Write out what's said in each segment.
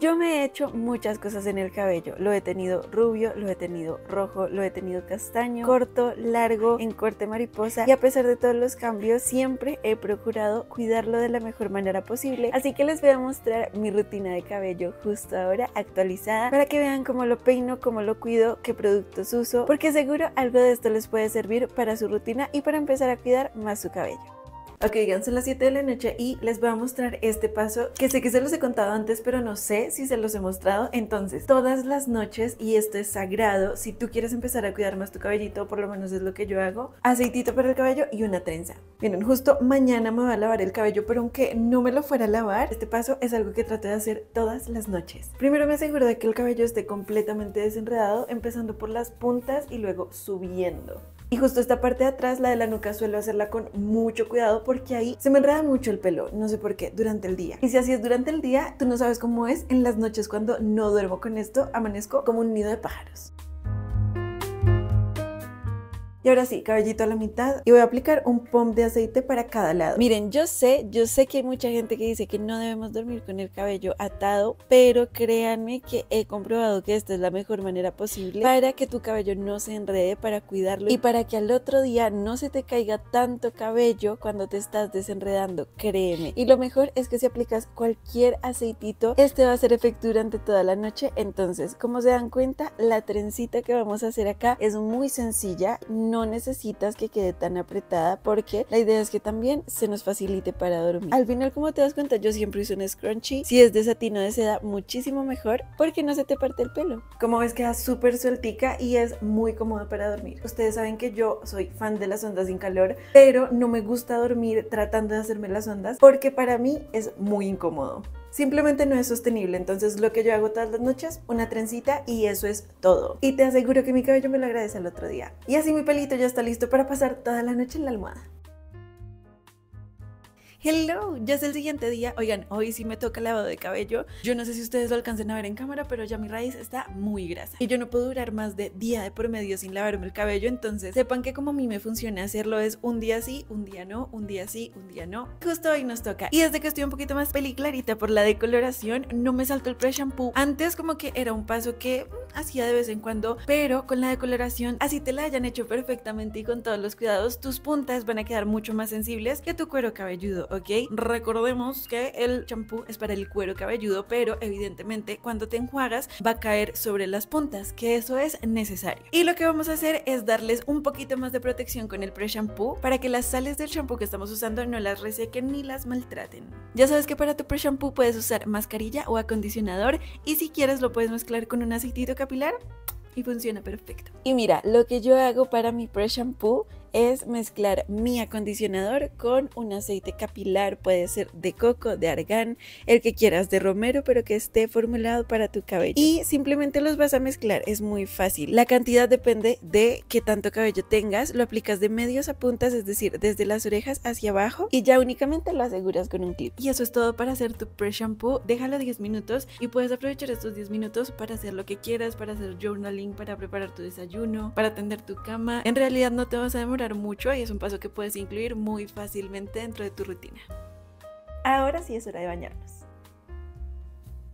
Yo me he hecho muchas cosas en el cabello. Lo he tenido rubio, lo he tenido rojo, lo he tenido castaño, corto, largo, en corte mariposa. Y a pesar de todos los cambios, siempre he procurado cuidarlo de la mejor manera posible. Así que les voy a mostrar mi rutina de cabello justo ahora actualizada para que vean cómo lo peino, cómo lo cuido, qué productos uso. Porque seguro algo de esto les puede servir para su rutina y para empezar a cuidar más su cabello. Ok, ya son las 7 de la noche y les voy a mostrar este paso que sé que se los he contado antes, pero no sé si se los he mostrado. Entonces, todas las noches, y esto es sagrado, si tú quieres empezar a cuidar más tu cabellito, por lo menos es lo que yo hago, aceitito para el cabello y una trenza. Miren, justo mañana me va a lavar el cabello, pero aunque no me lo fuera a lavar, este paso es algo que trato de hacer todas las noches. Primero me aseguro de que el cabello esté completamente desenredado, empezando por las puntas y luego subiendo. Y justo esta parte de atrás, la de la nuca, suelo hacerla con mucho cuidado porque ahí se me enreda mucho el pelo, no sé por qué, durante el día. Y si así es durante el día, tú no sabes cómo es en las noches cuando no duermo con esto, amanezco como un nido de pájaros. Y ahora sí, cabellito a la mitad y voy a aplicar un pump de aceite para cada lado. Miren, yo sé, yo sé que hay mucha gente que dice que no debemos dormir con el cabello atado, pero créanme que he comprobado que esta es la mejor manera posible para que tu cabello no se enrede, para cuidarlo y para que al otro día no se te caiga tanto cabello cuando te estás desenredando, créeme. Y lo mejor es que si aplicas cualquier aceitito, este va a hacer efecto durante toda la noche. Entonces, como se dan cuenta, la trencita que vamos a hacer acá es muy sencilla, necesitas que quede tan apretada porque la idea es que también se nos facilite para dormir. Al final, como te das cuenta, yo siempre uso un scrunchie. Si es de satino de seda, muchísimo mejor porque no se te parte el pelo. Como ves, queda súper sueltica y es muy cómodo para dormir. Ustedes saben que yo soy fan de las ondas sin calor, pero no me gusta dormir tratando de hacerme las ondas porque para mí es muy incómodo simplemente no es sostenible. Entonces lo que yo hago todas las noches, una trencita y eso es todo. Y te aseguro que mi cabello me lo agradece el otro día. Y así mi pelito ya está listo para pasar toda la noche en la almohada. Hello, ya es el siguiente día. Oigan, hoy sí me toca lavado de cabello. Yo no sé si ustedes lo alcancen a ver en cámara, pero ya mi raíz está muy grasa. Y yo no puedo durar más de día de por medio sin lavarme el cabello. Entonces, sepan que como a mí me funciona hacerlo es un día sí, un día no, un día sí, un día no. Justo hoy nos toca. Y desde que estoy un poquito más clarita por la decoloración, no me salto el pre-shampoo. Antes como que era un paso que mm, hacía de vez en cuando, pero con la decoloración, así te la hayan hecho perfectamente y con todos los cuidados, tus puntas van a quedar mucho más sensibles que tu cuero cabelludo. ¿Ok? Recordemos que el champú es para el cuero cabelludo, pero evidentemente cuando te enjuagas va a caer sobre las puntas, que eso es necesario. Y lo que vamos a hacer es darles un poquito más de protección con el pre-shampoo para que las sales del champú que estamos usando no las resequen ni las maltraten. Ya sabes que para tu pre-shampoo puedes usar mascarilla o acondicionador y si quieres lo puedes mezclar con un aceitito capilar y funciona perfecto. Y mira, lo que yo hago para mi pre-shampoo es mezclar mi acondicionador con un aceite capilar, puede ser de coco, de argán, el que quieras de romero, pero que esté formulado para tu cabello. Y simplemente los vas a mezclar, es muy fácil. La cantidad depende de qué tanto cabello tengas, lo aplicas de medios a puntas, es decir, desde las orejas hacia abajo y ya únicamente lo aseguras con un clip. Y eso es todo para hacer tu pre-shampoo, déjalo 10 minutos y puedes aprovechar estos 10 minutos para hacer lo que quieras, para hacer journaling, para preparar tu desayuno, para atender tu cama. En realidad no te vas a demorar mucho y es un paso que puedes incluir muy fácilmente dentro de tu rutina. Ahora sí es hora de bañarnos.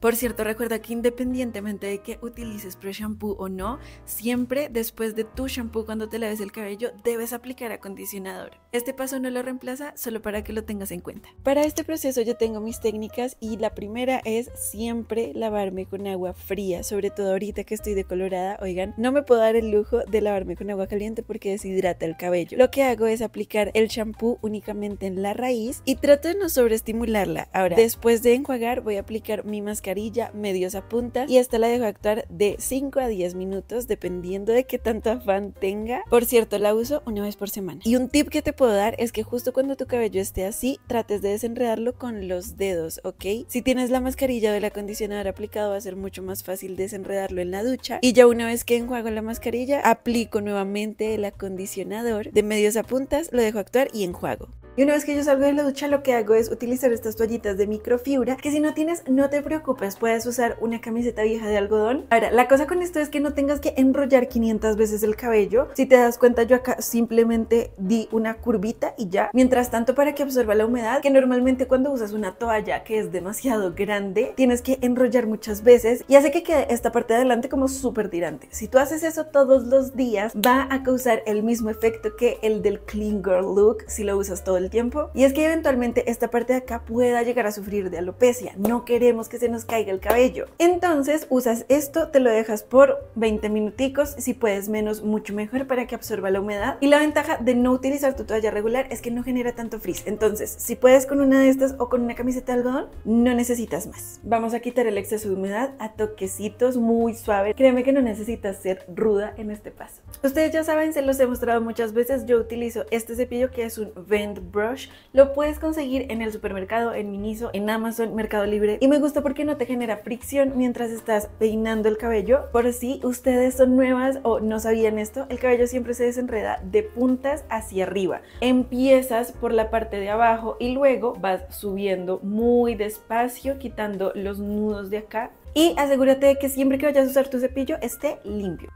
Por cierto, recuerda que independientemente de que utilices pre-shampoo o no, siempre después de tu shampoo cuando te laves el cabello debes aplicar acondicionador. Este paso no lo reemplaza, solo para que lo tengas en cuenta. Para este proceso yo tengo mis técnicas y la primera es siempre lavarme con agua fría, sobre todo ahorita que estoy decolorada. Oigan, no me puedo dar el lujo de lavarme con agua caliente porque deshidrata el cabello. Lo que hago es aplicar el shampoo únicamente en la raíz y trato de no sobreestimularla. Ahora, después de enjuagar voy a aplicar mi mascarilla medios a punta y esta la dejo actuar de 5 a 10 minutos dependiendo de qué tanto afán tenga. Por cierto, la uso una vez por semana. Y un tip que te puedo dar es que justo cuando tu cabello esté así, trates de desenredarlo con los dedos, ¿ok? Si tienes la mascarilla o el acondicionador aplicado va a ser mucho más fácil desenredarlo en la ducha y ya una vez que enjuago la mascarilla, aplico nuevamente el acondicionador de medios a puntas, lo dejo actuar y enjuago. Y una vez que yo salgo de la ducha, lo que hago es utilizar estas toallitas de microfibra, que si no tienes, no te preocupes, puedes usar una camiseta vieja de algodón. Ahora, la cosa con esto es que no tengas que enrollar 500 veces el cabello. Si te das cuenta, yo acá simplemente di una curvita y ya. Mientras tanto, para que absorba la humedad, que normalmente cuando usas una toalla que es demasiado grande, tienes que enrollar muchas veces y hace que quede esta parte de adelante como súper tirante. Si tú haces eso todos los días, va a causar el mismo efecto que el del clean girl look si lo usas todo el tiempo. Y es que eventualmente esta parte de acá pueda llegar a sufrir de alopecia. No queremos que se nos caiga el cabello. Entonces usas esto, te lo dejas por 20 minuticos. Si puedes menos, mucho mejor para que absorba la humedad. Y la ventaja de no utilizar tu toalla regular es que no genera tanto frizz. Entonces, si puedes con una de estas o con una camiseta de algodón, no necesitas más. Vamos a quitar el exceso de humedad a toquecitos muy suave. Créeme que no necesitas ser ruda en este paso. Ustedes ya saben, se los he mostrado muchas veces. Yo utilizo este cepillo que es un Vent Brush. Lo puedes conseguir en el supermercado, en Miniso, en Amazon, Mercado Libre. Y me gusta porque no te genera fricción mientras estás peinando el cabello. Por si ustedes son nuevas o no sabían esto, el cabello siempre se desenreda de puntas hacia arriba. Empiezas por la parte de abajo y luego vas subiendo muy despacio, quitando los nudos de acá. Y asegúrate de que siempre que vayas a usar tu cepillo esté limpio.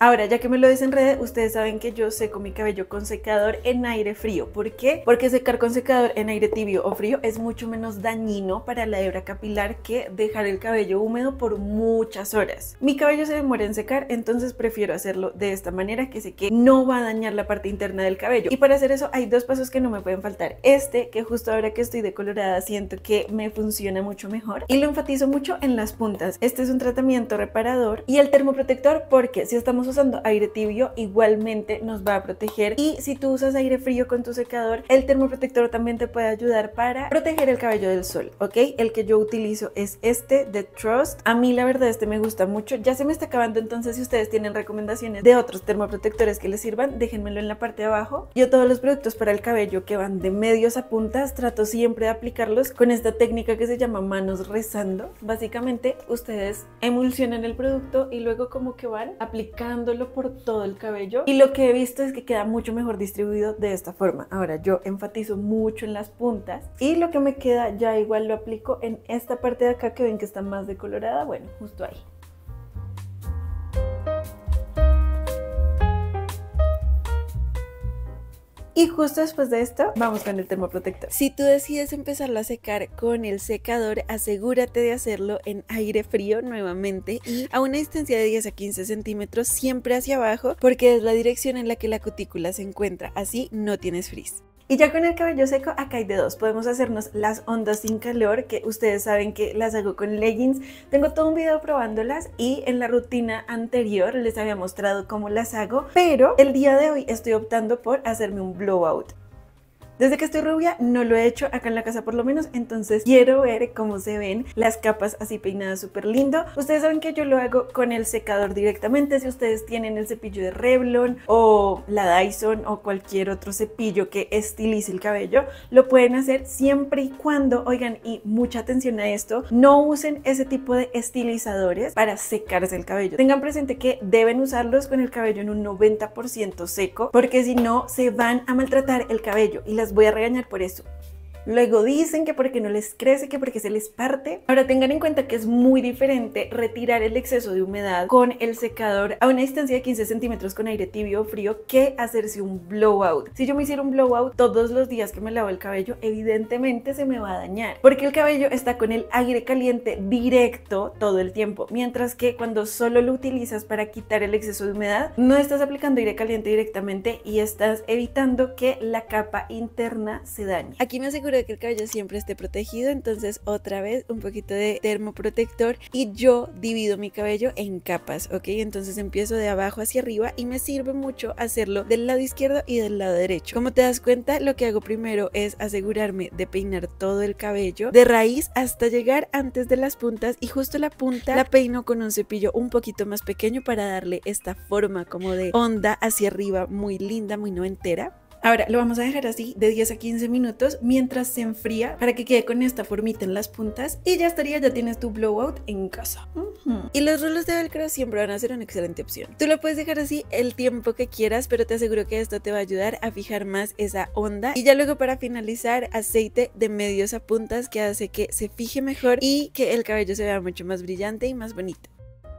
Ahora, ya que me lo desenredé, ustedes saben que yo seco mi cabello con secador en aire frío. ¿Por qué? Porque secar con secador en aire tibio o frío es mucho menos dañino para la hebra capilar que dejar el cabello húmedo por muchas horas. Mi cabello se demora en secar, entonces prefiero hacerlo de esta manera que sé que no va a dañar la parte interna del cabello. Y para hacer eso hay dos pasos que no me pueden faltar. Este, que justo ahora que estoy decolorada siento que me funciona mucho mejor. Y lo enfatizo mucho en las puntas. Este es un tratamiento reparador y el termoprotector porque si estamos usando aire tibio igualmente nos va a proteger y si tú usas aire frío con tu secador el termoprotector también te puede ayudar para proteger el cabello del sol, ¿ok? El que yo utilizo es este de Trust. A mí la verdad este me gusta mucho. Ya se me está acabando entonces si ustedes tienen recomendaciones de otros termoprotectores que les sirvan déjenmelo en la parte de abajo. Yo todos los productos para el cabello que van de medios a puntas trato siempre de aplicarlos con esta técnica que se llama manos rezando. Básicamente ustedes emulsionan el producto y luego como que van aplicando por todo el cabello y lo que he visto es que queda mucho mejor distribuido de esta forma. Ahora yo enfatizo mucho en las puntas y lo que me queda ya igual lo aplico en esta parte de acá que ven que está más decolorada, bueno, justo ahí. Y justo después de esto, vamos con el termoprotector. Si tú decides empezarlo a secar con el secador, asegúrate de hacerlo en aire frío nuevamente y a una distancia de 10 a 15 centímetros, siempre hacia abajo, porque es la dirección en la que la cutícula se encuentra. Así no tienes frizz. Y ya con el cabello seco, acá hay de dos. Podemos hacernos las ondas sin calor, que ustedes saben que las hago con leggings. Tengo todo un video probándolas y en la rutina anterior les había mostrado cómo las hago, pero el día de hoy estoy optando por hacerme un blowout. Desde que estoy rubia no lo he hecho acá en la casa por lo menos, entonces quiero ver cómo se ven las capas así peinadas súper lindo. Ustedes saben que yo lo hago con el secador directamente, si ustedes tienen el cepillo de Revlon o la Dyson o cualquier otro cepillo que estilice el cabello, lo pueden hacer siempre y cuando, oigan, y mucha atención a esto, no usen ese tipo de estilizadores para secarse el cabello. Tengan presente que deben usarlos con el cabello en un 90% seco, porque si no se van a maltratar el cabello y las voy a regañar por eso. Luego dicen que porque no les crece, que porque se les parte. Ahora tengan en cuenta que es muy diferente retirar el exceso de humedad con el secador a una distancia de 15 centímetros con aire tibio o frío que hacerse un blowout. Si yo me hiciera un blowout todos los días que me lavo el cabello, evidentemente se me va a dañar porque el cabello está con el aire caliente directo todo el tiempo. Mientras que cuando solo lo utilizas para quitar el exceso de humedad, no estás aplicando aire caliente directamente y estás evitando que la capa interna se dañe. Aquí me que el cabello siempre esté protegido, entonces otra vez un poquito de termoprotector y yo divido mi cabello en capas, ¿ok? Entonces empiezo de abajo hacia arriba y me sirve mucho hacerlo del lado izquierdo y del lado derecho. Como te das cuenta, lo que hago primero es asegurarme de peinar todo el cabello de raíz hasta llegar antes de las puntas y justo la punta la peino con un cepillo un poquito más pequeño para darle esta forma como de onda hacia arriba muy linda, muy noventera Ahora lo vamos a dejar así de 10 a 15 minutos mientras se enfría para que quede con esta formita en las puntas y ya estaría, ya tienes tu blowout en casa. Y los rolos de velcro siempre van a ser una excelente opción. Tú lo puedes dejar así el tiempo que quieras, pero te aseguro que esto te va a ayudar a fijar más esa onda. Y ya luego para finalizar, aceite de medios a puntas que hace que se fije mejor y que el cabello se vea mucho más brillante y más bonito.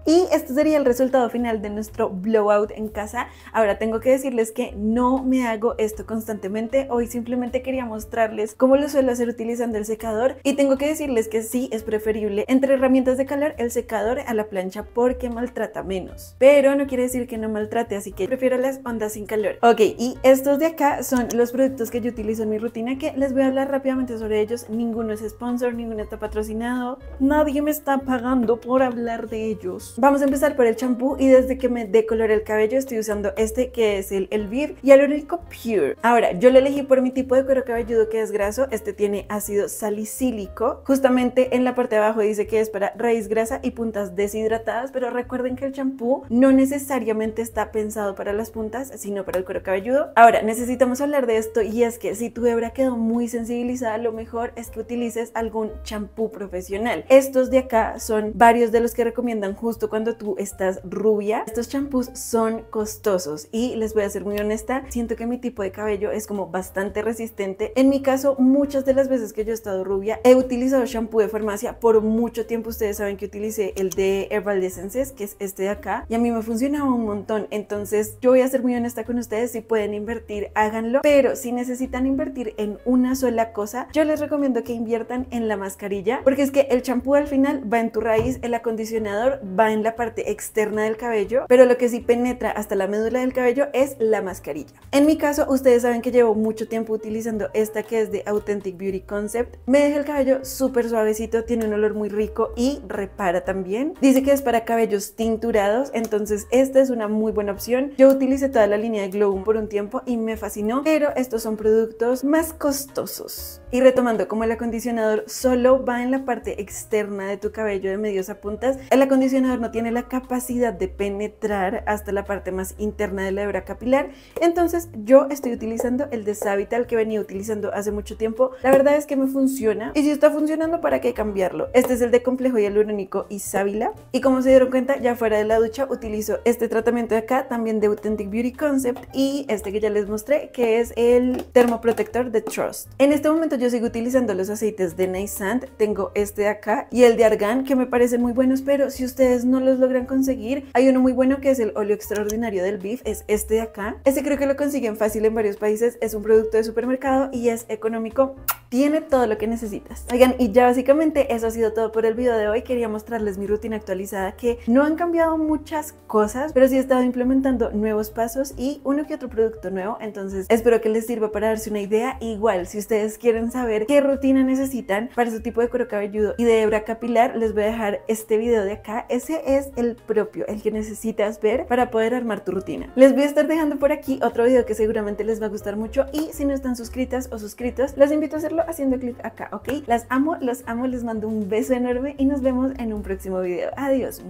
Y este sería el resultado final de nuestro blowout en casa. Ahora tengo que decirles que no me hago esto constantemente. Hoy simplemente quería mostrarles cómo lo suelo hacer utilizando el secador. Y tengo que decirles que sí es preferible entre herramientas de calor el secador a la plancha porque maltrata menos. Pero no quiere decir que no maltrate, así que prefiero las ondas sin calor. Ok, y estos de acá son los productos que yo utilizo en mi rutina que les voy a hablar rápidamente sobre ellos. Ninguno es sponsor, ninguno está patrocinado. Nadie me está pagando por hablar de ellos. Vamos a empezar por el champú y desde que me decoloré el cabello estoy usando este que es el Elvir Hialurónico Pure. Ahora, yo lo elegí por mi tipo de cuero cabelludo que es graso. Este tiene ácido salicílico. Justamente en la parte de abajo dice que es para raíz grasa y puntas deshidratadas, pero recuerden que el champú no necesariamente está pensado para las puntas, sino para el cuero cabelludo. Ahora, necesitamos hablar de esto y es que si tu hebra quedó muy sensibilizada, lo mejor es que utilices algún champú profesional. Estos de acá son varios de los que recomiendan justo cuando tú estás rubia. Estos champús son costosos y les voy a ser muy honesta, siento que mi tipo de cabello es como bastante resistente. En mi caso, muchas de las veces que yo he estado rubia, he utilizado shampoo de farmacia por mucho tiempo. Ustedes saben que utilicé el de Herbal Essences, que es este de acá, y a mí me funcionaba un montón. Entonces, yo voy a ser muy honesta con ustedes, si pueden invertir, háganlo, pero si necesitan invertir en una sola cosa, yo les recomiendo que inviertan en la mascarilla, porque es que el champú al final va en tu raíz, el acondicionador va en la parte externa del cabello, pero lo que sí penetra hasta la médula del cabello es la mascarilla. En mi caso, ustedes saben que llevo mucho tiempo utilizando esta que es de Authentic Beauty Concept. Me deja el cabello súper suavecito, tiene un olor muy rico y repara también. Dice que es para cabellos tinturados, entonces esta es una muy buena opción. Yo utilicé toda la línea de Glow por un tiempo y me fascinó, pero estos son productos más costosos. Y retomando, como el acondicionador solo va en la parte externa de tu cabello de medios a puntas, el acondicionador no tiene la capacidad de penetrar hasta la parte más interna de la hebra capilar. Entonces yo estoy utilizando el de Savital que venía utilizando hace mucho tiempo. La verdad es que me funciona y si está funcionando, ¿para qué cambiarlo? Este es el de complejo hialurónico y sábila. Y como se dieron cuenta, ya fuera de la ducha utilizo este tratamiento de acá, también de Authentic Beauty Concept y este que ya les mostré, que es el termoprotector de Trust. En este momento yo sigo utilizando los aceites de Naisant, tengo este de acá y el de Argan que me parecen muy buenos, pero si ustedes no los logran conseguir. Hay uno muy bueno que es el óleo extraordinario del beef, es este de acá. Este creo que lo consiguen fácil en varios países, es un producto de supermercado y es económico tiene todo lo que necesitas. Oigan, y ya básicamente eso ha sido todo por el video de hoy. Quería mostrarles mi rutina actualizada que no han cambiado muchas cosas, pero sí he estado implementando nuevos pasos y uno que otro producto nuevo. Entonces espero que les sirva para darse una idea. Igual, si ustedes quieren saber qué rutina necesitan para su tipo de cuero cabelludo y de hebra capilar, les voy a dejar este video de acá. Ese es el propio, el que necesitas ver para poder armar tu rutina. Les voy a estar dejando por aquí otro video que seguramente les va a gustar mucho y si no están suscritas o suscritos, los invito a hacerlo haciendo clic acá, ¿ok? Las amo, los amo, les mando un beso enorme y nos vemos en un próximo video. Adiós.